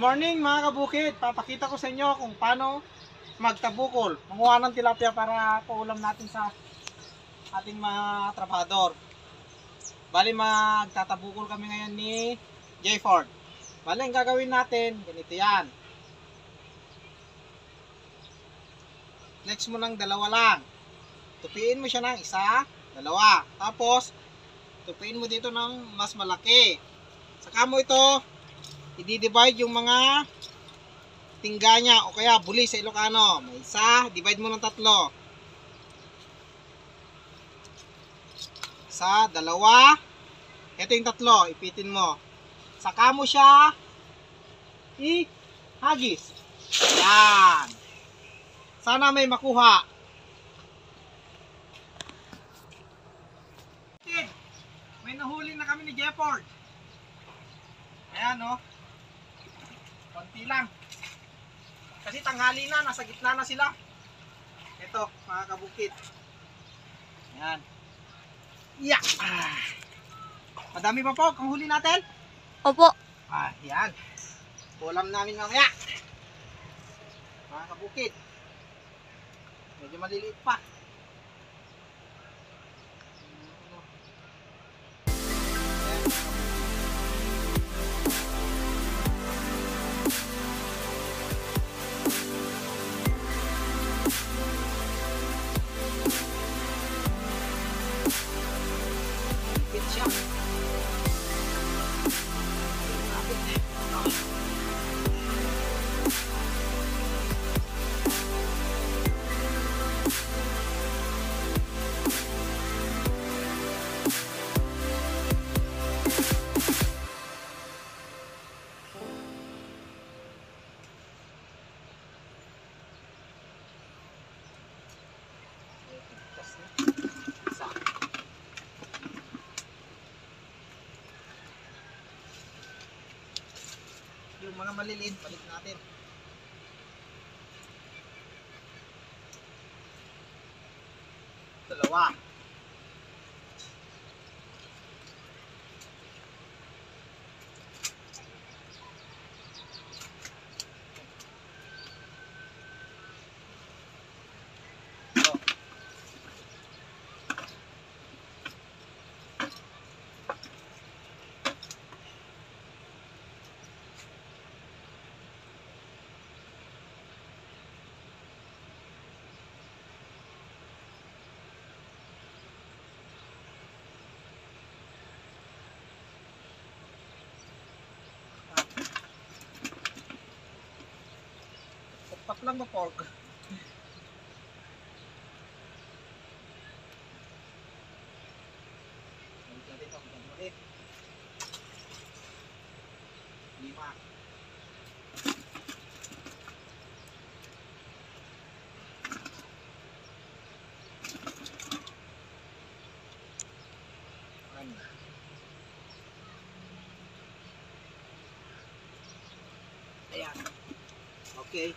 morning mga kabukid. Papakita ko sa inyo kung paano magtabukol. Manguha ng tilapia para paulam natin sa ating mga trabahador. Bali magtatabukol kami ngayon ni J. Ford. Bali ang gagawin natin, ganito yan. Flex mo ng dalawa lang. Tupiin mo siya ng isa, dalawa. Tapos, tupiin mo dito ng mas malaki. Saka mo ito, i-divide yung mga tingga niya o kaya buli sa Ilocano. May isa, divide mo ng tatlo. Isa, dalawa. Ito yung tatlo, ipitin mo. Saka mo siya i-hagis. Yan. Sana may makuha. Kid, may nahuli na kami ni Jefford. Ayan oh. Konti lang. Kasi tanghali na, nasa gitna na sila. Ito, mga kabukid. Ayan. Yeah. Ah. Madami pa po, kung huli natin. Opo. Ah, yan. Ulam namin mamaya. Mga kabukid. Medyo maliliit pa. Yung mga maliliit, balik natin. Dalawa. Sapat lang ba pork? Balik natin ito, ganyan ulit. Lima. Anim. Ayan. Okay.